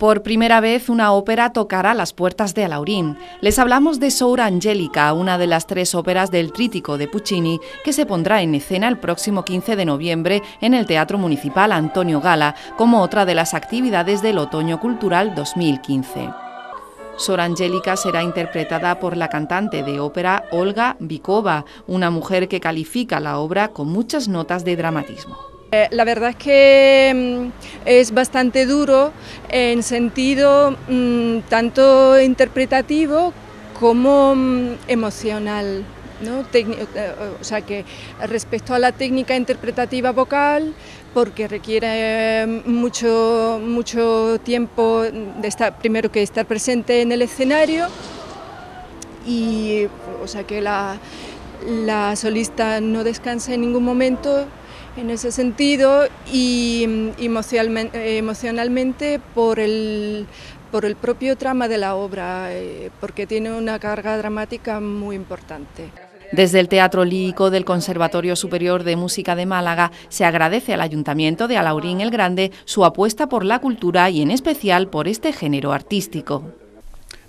Por primera vez una ópera tocará las puertas de Alaurín. Les hablamos de Soura Angelica, una de las tres óperas del Trítico de Puccini, que se pondrá en escena el próximo 15 de noviembre en el Teatro Municipal Antonio Gala, como otra de las actividades del Otoño Cultural 2015. Sor Angélica será interpretada por la cantante de ópera Olga Vikova, una mujer que califica la obra con muchas notas de dramatismo. Eh, la verdad es que mm, es bastante duro en sentido mm, tanto interpretativo como mm, emocional. ¿no? Eh, o sea que respecto a la técnica interpretativa vocal, porque requiere mucho, mucho tiempo de estar, primero que estar presente en el escenario y o sea que la solista no descansa en ningún momento en ese sentido y emocionalmente por el, por el propio trama de la obra, eh, porque tiene una carga dramática muy importante. Desde el Teatro Lírico del Conservatorio Superior de Música de Málaga se agradece al Ayuntamiento de Alaurín el Grande su apuesta por la cultura y en especial por este género artístico.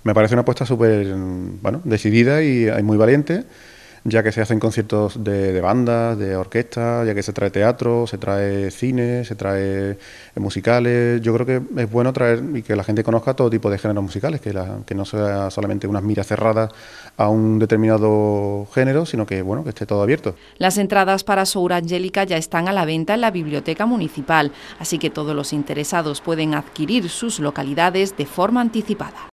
Me parece una apuesta súper bueno, decidida y muy valiente ya que se hacen conciertos de, bandas, de orquestas, ya que se trae teatro, se trae cine, se trae musicales. Yo creo que es bueno traer y que la gente conozca todo tipo de géneros musicales, que, no sea solamente unas miras cerradas a un determinado género, sino que bueno que esté todo abierto. Las entradas para Soura Angélica ya están a la venta en la biblioteca municipal, así que todos los interesados pueden adquirir sus localidades de forma anticipada.